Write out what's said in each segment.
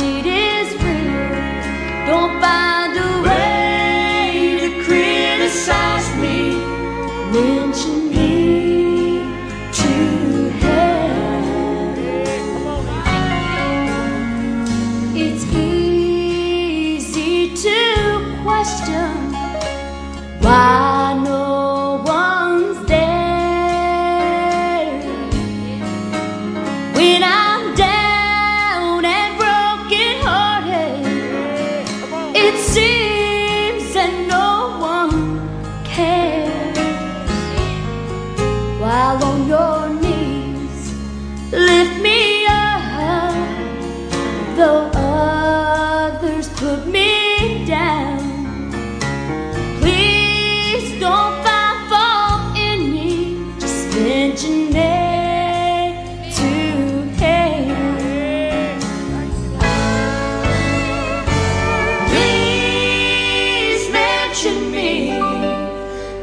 real. Don't find a way to criticize.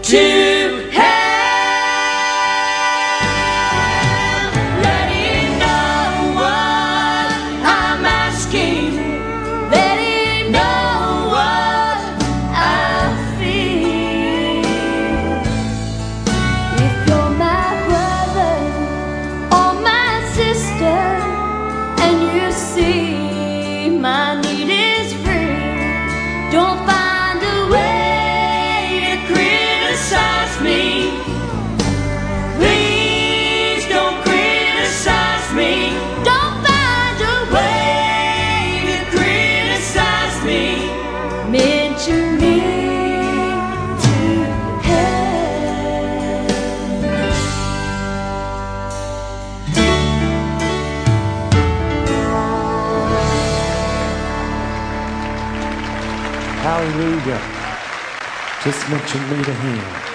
to hell. Let him know what I'm asking. Let him know what I feel. If you're my brother or my sister, and you see my need is real, don't. Hallelujah. Just mention me to him.